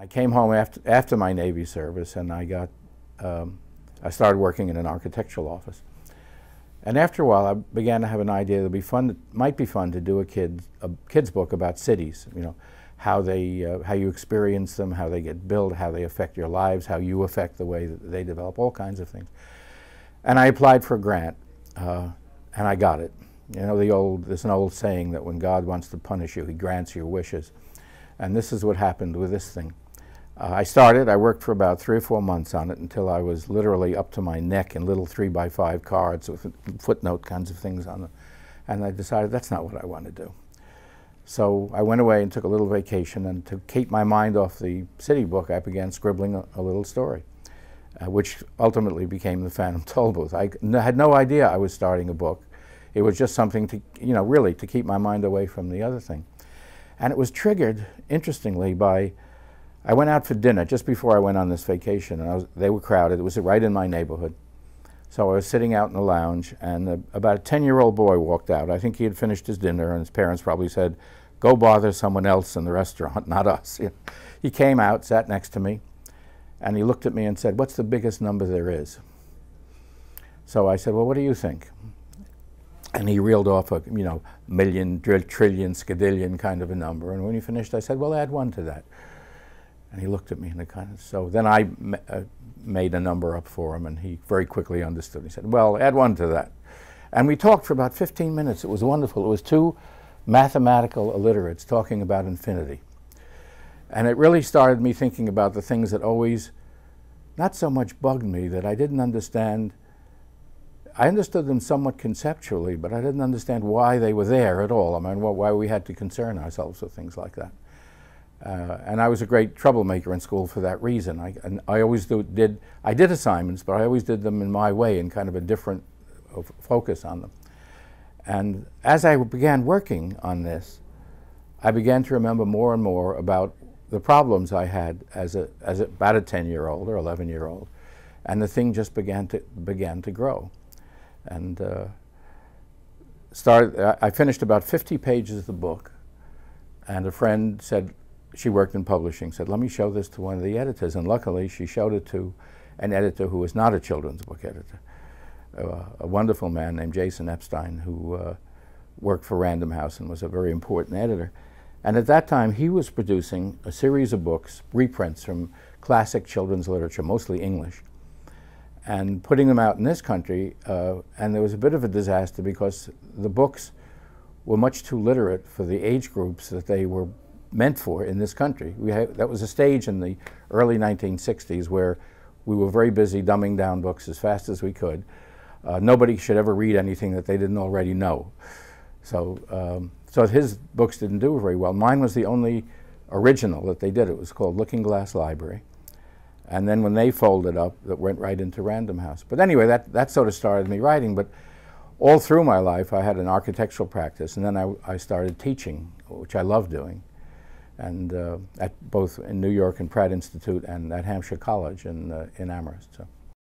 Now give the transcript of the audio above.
I came home after, after my Navy service and I got, um, I started working in an architectural office. And after a while, I began to have an idea that be fun, might be fun to do a kid, a kid's book about cities, you know, how they, uh, how you experience them, how they get built, how they affect your lives, how you affect the way that they develop, all kinds of things. And I applied for a grant, uh, and I got it. You know, the old, there's an old saying that when God wants to punish you, he grants your wishes. And this is what happened with this thing. Uh, I started, I worked for about three or four months on it until I was literally up to my neck in little three by five cards with footnote kinds of things on them. And I decided that's not what I want to do. So I went away and took a little vacation, and to keep my mind off the city book, I began scribbling a, a little story, uh, which ultimately became the Phantom Tollbooth. I had no idea I was starting a book. It was just something to, you know, really to keep my mind away from the other thing. And it was triggered, interestingly, by I went out for dinner just before I went on this vacation, and was, they were crowded. It was right in my neighborhood. So I was sitting out in the lounge, and a, about a 10 year old boy walked out. I think he had finished his dinner, and his parents probably said, Go bother someone else in the restaurant, not us. he came out, sat next to me, and he looked at me and said, What's the biggest number there is? So I said, Well, what do you think? And he reeled off a you know million, trillion, skadillion kind of a number. And when he finished, I said, Well, add one to that. And he looked at me and kind of, so then I uh, made a number up for him and he very quickly understood. He said, well, add one to that. And we talked for about 15 minutes. It was wonderful. It was two mathematical illiterates talking about infinity. And it really started me thinking about the things that always, not so much bugged me, that I didn't understand. I understood them somewhat conceptually, but I didn't understand why they were there at all. I mean, why we had to concern ourselves with things like that. Uh, and I was a great troublemaker in school for that reason. I, I always do, did, I did assignments, but I always did them in my way and kind of a different focus on them. And as I began working on this, I began to remember more and more about the problems I had as, a, as a, about a 10-year-old or 11-year-old. And the thing just began to, began to grow. And uh, started, I finished about 50 pages of the book, and a friend said, she worked in publishing, said, let me show this to one of the editors. And luckily, she showed it to an editor who was not a children's book editor, uh, a wonderful man named Jason Epstein, who uh, worked for Random House and was a very important editor. And at that time, he was producing a series of books, reprints from classic children's literature, mostly English, and putting them out in this country. Uh, and there was a bit of a disaster because the books were much too literate for the age groups that they were meant for in this country. We had, that was a stage in the early 1960s where we were very busy dumbing down books as fast as we could. Uh, nobody should ever read anything that they didn't already know. So, um, so his books didn't do very well. Mine was the only original that they did. It was called Looking Glass Library. And then when they folded up, that went right into Random House. But anyway, that, that sort of started me writing. But all through my life, I had an architectural practice, and then I, I started teaching, which I love doing and uh, at both in New York and Pratt Institute and at Hampshire College in, uh, in Amherst. So.